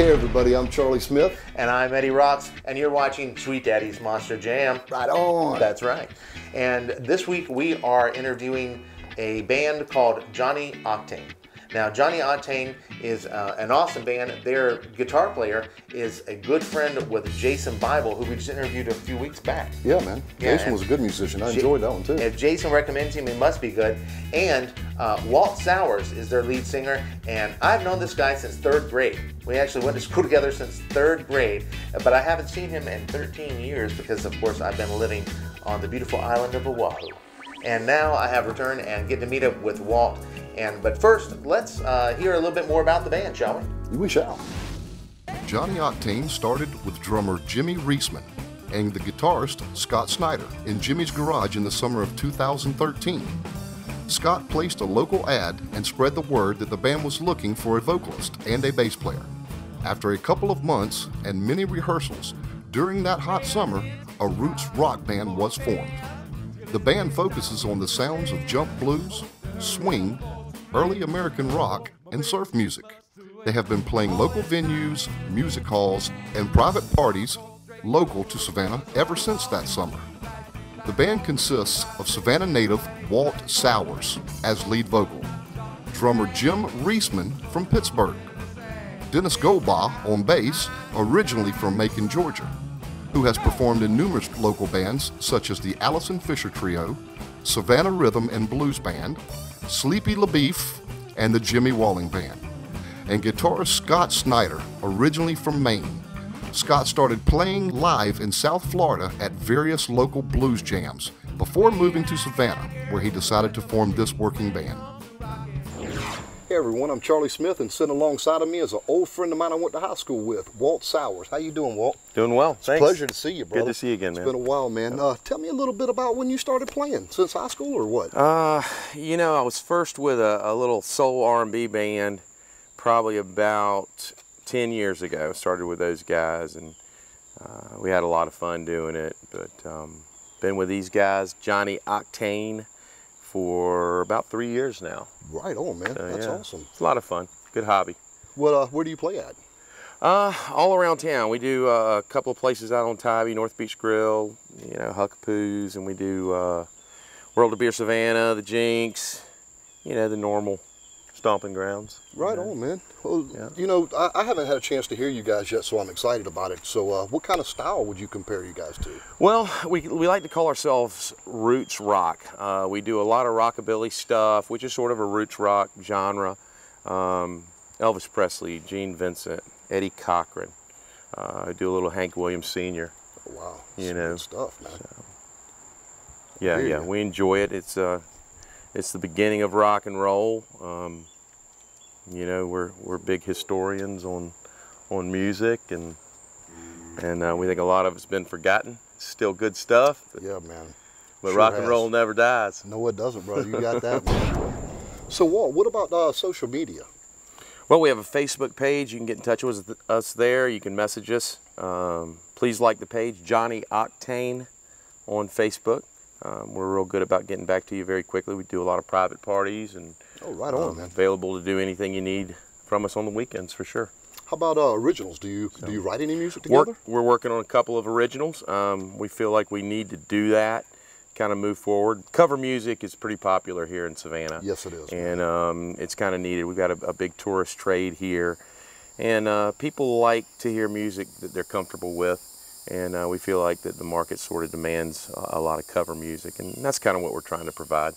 Hey everybody, I'm Charlie Smith. And I'm Eddie Rahx, and you're watching Sweet Daddy's Monster Jam. Right on. That's right. And this week we are interviewing a band called Johnny Octane. Now, Johnny Octane is uh, an awesome band. Their guitar player is a good friend with Jason Bible, who we just interviewed a few weeks back. Yeah, man. Yeah, Jason was a good musician. I J- enjoyed that one too. If Jason recommends him, he must be good. And uh, Walt Sowers is their lead singer, and I've known this guy since third grade. We actually went to school together since third grade, but I haven't seen him in 13 years because, of course, I've been living on the beautiful island of Oahu. And now I have returned and get to meet up with Walt. And but first, let's uh, hear a little bit more about the band, shall we? we shall. Johnny Octane started with drummer Jimmy Reisman and the guitarist Scott Snyder in Jimmy's garage in the summer of 2013. Scott placed a local ad and spread the word that the band was looking for a vocalist and a bass player. After a couple of months and many rehearsals, during that hot summer, a roots rock band was formed. The band focuses on the sounds of jump blues, swing, early American rock, and surf music. They have been playing local venues, music halls, and private parties local to Savannah ever since that summer. The band consists of Savannah native Walt Sowers as lead vocal, drummer Jim Reisman from Pittsburgh, Dennis Goldbaugh on bass, originally from Macon, Georgia, who has performed in numerous local bands such as the Allison Fisher Trio, Savannah Rhythm and Blues Band, Sleepy LaBeef, and the Jimmy Walling Band, and guitarist Scott Snyder, originally from Maine. Scott started playing live in South Florida at various local blues jams before moving to Savannah, where he decided to form this working band. Hey everyone, I'm Charlie Smith, and sitting alongside of me is an old friend of mine I went to high school with, Walt Sowers. How you doing, Walt? Doing well. It's Thanks. Pleasure to see you, brother. Good to see you again, It's man. It's been a while, man. Uh, tell me a little bit about when you started playing. Since high school or what? Uh, you know, I was first with a, a little soul R&B band probably about 10 years ago. Started with those guys, and uh, we had a lot of fun doing it. But um, been with these guys, Johnny Octane, for about three years now. Right on, man. So, That's yeah, awesome. It's a lot of fun. Good hobby. What? Uh, where do you play at? Uh, all around town. We do uh, a couple of places out on Tybee, North Beach Grill, you know, Huckapoos, and we do uh, World of Beer Savannah, the Jinx, you know, the normal stomping grounds. Right on, man. Well, Yeah. you know, I, I haven't had a chance to hear you guys yet, so I'm excited about it. So, uh, what kind of style would you compare you guys to? Well, we, we like to call ourselves roots rock. Uh, we do a lot of rockabilly stuff, which is sort of a roots rock genre. Um, Elvis Presley, Gene Vincent, Eddie Cochran. Uh, I do a little Hank Williams Sr. Wow, You some know, stuff, man. Yeah, yeah, ya. we enjoy it. It's uh, it's the beginning of rock and roll. Um, you know, we're we're big historians on on music, and and uh, we think a lot of it's been forgotten. It's still good stuff, but, Yeah, man. but sure rock and has. roll never dies. No, it doesn't, bro. You got that. So, Walt, what about uh, social media? Well, we have a Facebook page. You can get in touch with us there. You can message us. Um, please like the page, Johnny Octane, on Facebook. Um, we're real good about getting back to you very quickly. We do a lot of private parties and Oh, right on, um, man. available to do anything you need from us on the weekends for sure. How about uh, originals? Do you do you write any music together? Work, we're working on a couple of originals. Um, we feel like we need to do that, kind of move forward. Cover music is pretty popular here in Savannah. Yes, it is. And um, it's kind of needed. We've got a, a big tourist trade here, and uh, people like to hear music that they're comfortable with. And uh, we feel like that the market sort of demands a, a lot of cover music, and that's kind of what we're trying to provide.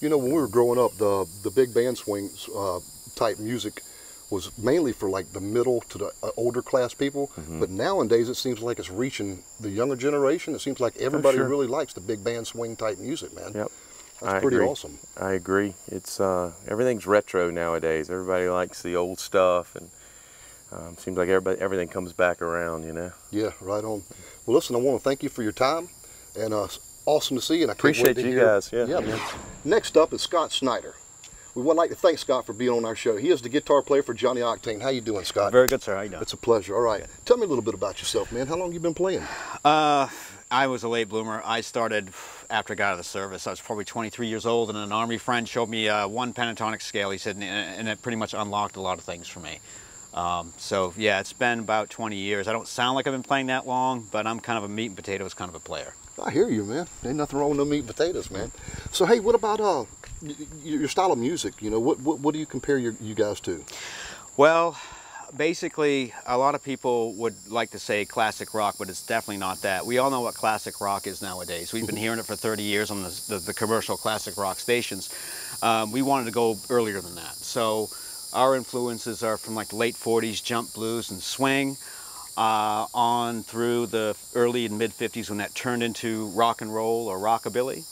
You know, when we were growing up, the the big band swing uh, type music was mainly for like the middle to the uh, older class people. Mm-hmm. But nowadays, it seems like it's reaching the younger generation. It seems like everybody sure. really likes the big band swing type music, man. Yep. That's I pretty agree. awesome. I agree. It's uh, everything's retro nowadays. Everybody likes the old stuff, and um, seems like everybody everything comes back around. You know. Yeah, right on. Well, listen, I want to thank you for your time, and uh, awesome to see you. And I can't Appreciate wait to you hear- guys, yeah. yeah, man. Next up is Scott Snyder. We would like to thank Scott for being on our show. He is the guitar player for Johnny Octane. How you doing, Scott? Very good, sir. How you doing? It's a pleasure. All right. Tell me a little bit about yourself, man. How long you been playing? Uh, I was a late bloomer. I started after I got out of the service. I was probably 23 years old, and an Army friend showed me uh, one pentatonic scale. He said, and, and it pretty much unlocked a lot of things for me. Um, so yeah, it's been about 20 years. I don't sound like I've been playing that long, but I'm kind of a meat and potatoes kind of a player. I hear you, man. Ain't nothing wrong with no meat and potatoes, man. So hey, what about uh your style of music? You know, what what, what do you compare your, you guys to? Well, basically, a lot of people would like to say classic rock, but it's definitely not that. We all know what classic rock is nowadays. We've been hearing it for 30 years on the, the, the commercial classic rock stations. Um, we wanted to go earlier than that. So our influences are from like late 40s, jump blues and swing, uh, on through the early and mid 50s when that turned into rock and roll or rockabilly.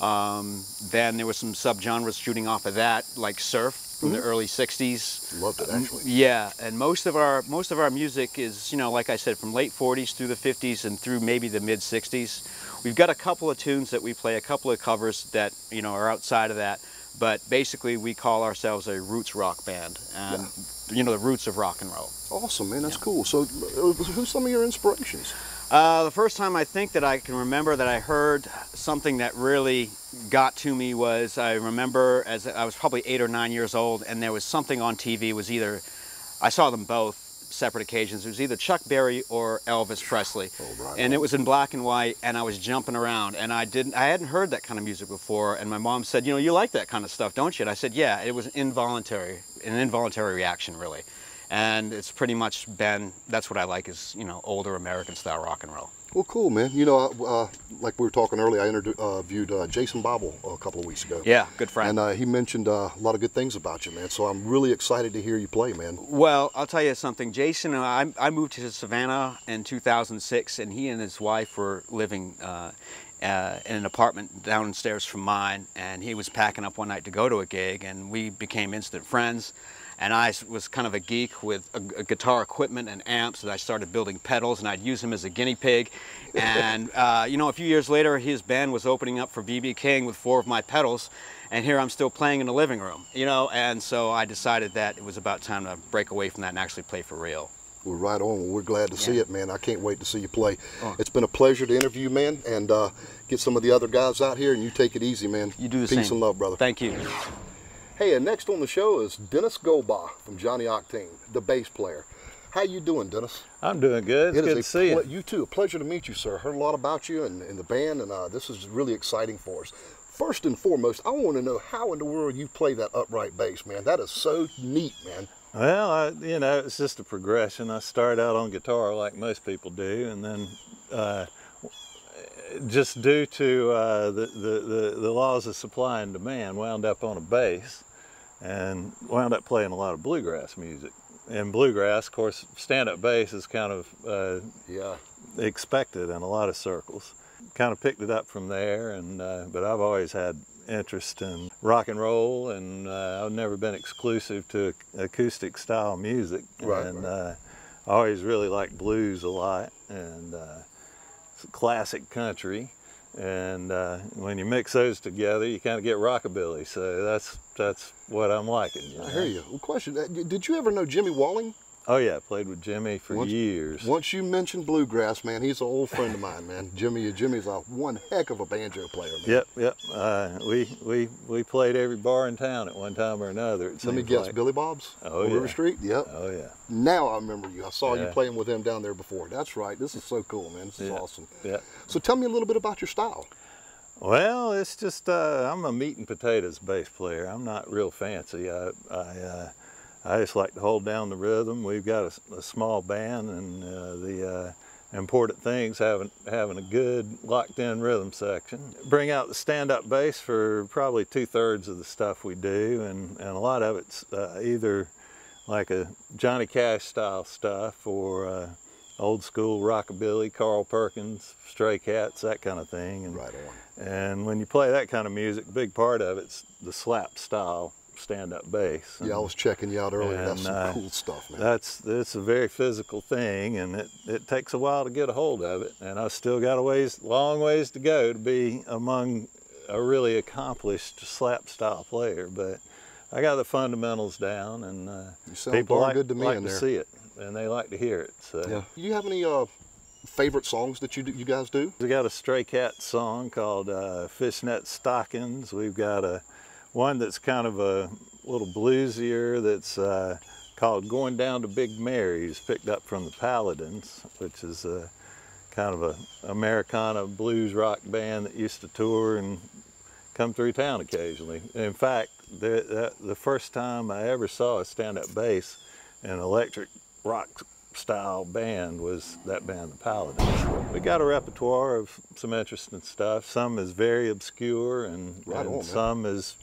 Um, then there was some subgenres shooting off of that, like surf from the early 60s. Loved it actually. Yeah, and most of our most of our music is, you know, like I said, from late 40s through the 50s and through maybe the mid 60s. We've got a couple of tunes that we play, a couple of covers that you know are outside of that, but basically we call ourselves a roots rock band, and you know the roots of rock and roll. Awesome, man. That's cool. So, uh, who's some of your inspirations? Uh, the first time I think that I can remember that I heard something that really got to me was I remember as I was probably eight or nine years old, and there was something on TV. It was either I saw them both separate occasions. It was either Chuck Berry or Elvis Presley, Oh, right and it was in black and white. And I was jumping around, and I didn't I hadn't heard that kind of music before. And my mom said, "You know, you like that kind of stuff, don't you?" And I said, "Yeah." It was involuntary, an involuntary reaction, really. And it's pretty much been that's what I like is you know older American style rock and roll. Well, cool, man. You know, uh, like we were talking earlier, I interviewed uh, viewed, uh, Jason Bible a couple of weeks ago. Yeah, good friend. And uh, he mentioned uh, a lot of good things about you, man. So I'm really excited to hear you play, man. Well, I'll tell you something. Jason, uh, I, I moved to Savannah in 2006, and he and his wife were living uh, uh, in an apartment downstairs from mine. And he was packing up one night to go to a gig, and we became instant friends. And I was kind of a geek with a, a guitar equipment and amps, and I started building pedals, and I'd use him as a guinea pig. And uh, you know, a few years later, his band was opening up for BB King with four of my pedals, and here I'm still playing in the living room. You know, and so I decided that it was about time to break away from that and actually play for real. We're right on. We're glad to see it, man. I can't wait to see you play. Oh. It's been a pleasure to interview, man, and uh, get some of the other guys out here, and you take it easy, man. You do the Peace same. and love, brother. Thank you. Hey, and next on the show is Dennis Goldbaugh from Johnny Octane, the bass player. How you doing, Dennis? I'm doing good. It's It good to see you. You too. A pleasure to meet you, sir. Heard a lot about you and, and the band, and uh, this is really exciting for us. First and foremost, I want to know how in the world you play that upright bass, man. That is so neat, man. Well, I, you know, it's just a progression. I started out on guitar like most people do, and then uh, just due to uh, the, the, the, the laws of supply and demand, wound up on a bass and wound up playing a lot of bluegrass music. And bluegrass, of course, stand-up bass is kind of uh, Yeah. expected in a lot of circles. Kind of picked it up from there, and uh, but I've always had interest in rock and roll, and uh, I've never been exclusive to acoustic style music. Right, and right. Uh, I always really liked blues a lot, and uh, classic country. And uh, when you mix those together, you kind of get rockabilly. So that's that's what I'm liking. you I hear you. Well, question: uh, Did you ever know Jimmy Walling? Oh yeah, played with Jimmy for Once- years. Once you mentioned bluegrass, man, he's an old friend of mine, man. Jimmy, Jimmy's a one heck of a banjo player, man. Yep, yep. Uh, we we we played every bar in town at one time or another. Let me guess, like. Billy Bob's Oh, River yeah. Street. Yep. Oh yeah, Now I remember you. I saw you playing with him down there before. That's right. This is so cool, man. This is Yeah. awesome. yeah. So tell me a little bit about your style. Well, it's just uh, I'm a meat and potatoes bass player. I'm not real fancy. I I, uh, I just like to hold down the rhythm. We've got a, a small band, and uh, the uh, important things having having a good locked in rhythm section. Bring out the stand up bass for probably two thirds of the stuff we do, and and a lot of it's uh, either like a Johnny Cash style stuff or uh, old school rockabilly, Carl Perkins, Stray Cats, that kind of thing. And, Right on. and when you play that kind of music, a big part of it's the slap style stand-up bass. Yeah, I was checking you out earlier. That's some uh, cool stuff, man. That's it's a very physical thing, and it, it takes a while to get a hold of it. And I've still got a ways, long ways to go to be among a really accomplished slap style player. But I got the fundamentals down, and uh, people like, good to me like to see it, and they like to hear it. So. yeah. Do you have any uh, favorite songs that you do, you guys do? We got a Stray Cat song called uh, Fishnet Stockings. We've got a one that's kind of a little bluesier. That's uh, called Going Down to Big Mary's, picked up from the Paladins, which is a kind of a Americana blues rock band that used to tour and come through town occasionally. In fact, the, the, the first time I ever saw a stand-up bass in an electric rock style band was that band, the Paladins. We got a repertoire of some interesting stuff. Some is very obscure and, Right and on, some is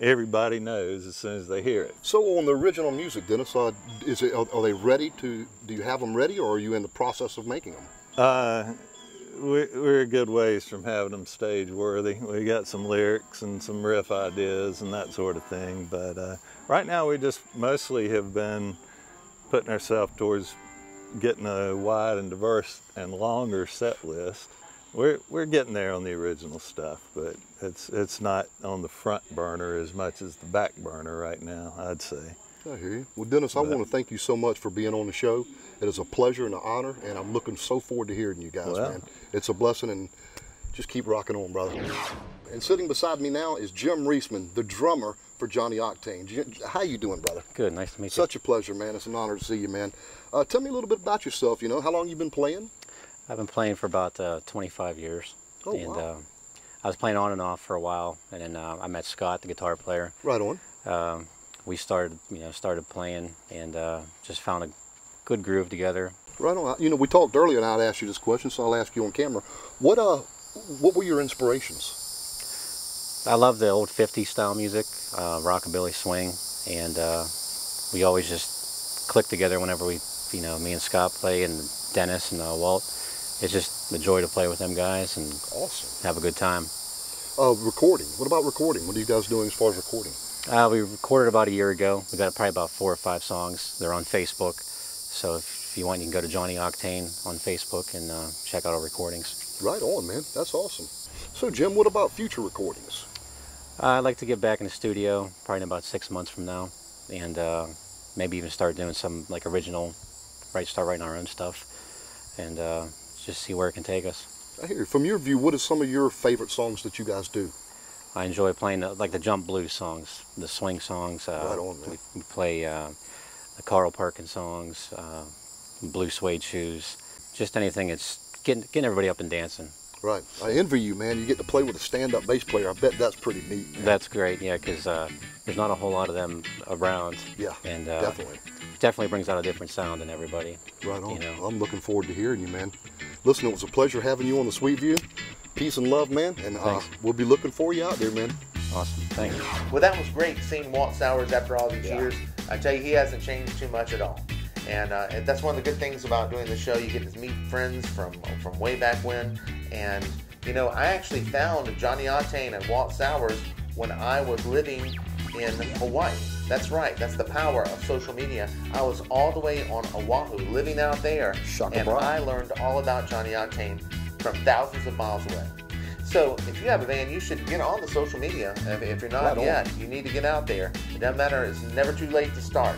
everybody knows as soon as they hear it. So on the original music, Dennis, uh, is it, are, are they ready to, do you have them ready or are you in the process of making them? Uh, we- we're a good ways from having them stage worthy. We got some lyrics and some riff ideas and that sort of thing. But uh, right now, we just mostly have been putting ourselves towards getting a wide and diverse and longer set list. We're we're getting there on the original stuff, but it's it's not on the front burner as much as the back burner right now. I'd say. I hear you. Well, Dennis, I want to thank you so much for being on the show. It is a pleasure and an honor, and I'm looking so forward to hearing you guys, Well. man. It's a blessing, and just keep rocking on, brother. And sitting beside me now is Jim Reisman, the drummer for Johnny Octane. How you doing, brother? Good, nice to meet you. Such a pleasure, man. It's an honor to see you, man. Uh, tell me a little bit about yourself. You know, how long you been playing? I've been playing for about uh, 25 years. Oh, and wow. uh, I was playing on and off for a while, and then uh, I met Scott, the guitar player. Right on. Um, we started, you know, started playing and uh, just found a good groove together. Right on. You know, we talked earlier, and I'd asked you this question, so I'll ask you on camera. What uh, what were your inspirations? I love the old 50s style music, uh, rockabilly swing, and uh, we always just click together whenever we, you know, me and Scott play, and Dennis and uh, Walt. It's just a joy to play with them guys and Awesome. have a good time. Uh, recording. What about recording? What are you guys doing as far as recording? Uh, we recorded about a year ago. We got probably about four or five songs. They're on Facebook. So if you want, you can go to Johnny Octane on Facebook and uh, check out our recordings. Right on, man. That's awesome. So, Jim, what about future recordings? Uh, I'd like to get back in the studio probably in about six months from now, and uh, maybe even start doing some like original, right? Start writing our own stuff, and uh, just see where it can take us. I hear. From your view, what are some of your favorite songs that you guys do? I enjoy playing the, like the jump blues songs, the swing songs. Uh, Right on. We, we play uh, the Carl Perkins songs, uh, blue suede shoes, just anything that's getting getting everybody up and dancing. Right. I envy you, man. You get to play with a stand-up bass player. I bet that's pretty neat. man. That's great, yeah, because uh, there's not a whole lot of them around. Yeah, and uh, definitely. definitely brings out a different sound in everybody. Right on. You know. I'm looking forward to hearing you, man. Listen, it was a pleasure having you on the Sweet View. Peace and love, man. And uh, we'll be looking for you out there, man. Awesome, thanks. Well, that was great seeing Walt Sowers after all these years. I tell you, he hasn't changed too much at all. And, uh, and that's one of the good things about doing the show. You get to meet friends from from way back when. And you know, I actually found Johnny Octane and Walt Sowers when I was living in Hawaii. That's right. That's the power of social media. I was all the way on Oahu, living out there, Shaka and Bra. I learned all about Johnny Octane from thousands of miles away. So if you have a van, you should get on the social media. If, if you're not Right on. yet, you need to get out there. It doesn't matter. It's never too late to start.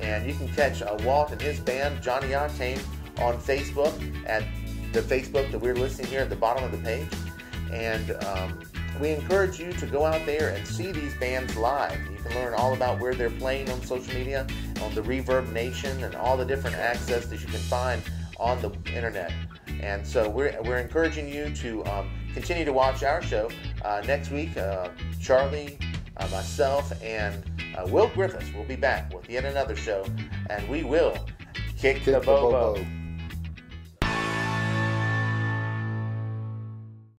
And you can catch uh, Walt and his band, Johnny Octane, on Facebook at the Facebook that we're listing here at the bottom of the page. And um, we encourage you to go out there and see these bands live. You can learn all about where they're playing on social media, on the Reverb Nation, and all the different access that you can find on the internet. And so we're, we're encouraging you to um, continue to watch our show. Uh, next week, uh, Charlie, uh, myself, and uh, Will Griffiths will be back with yet another show, and we will kick, Kick the the bobo. bobo.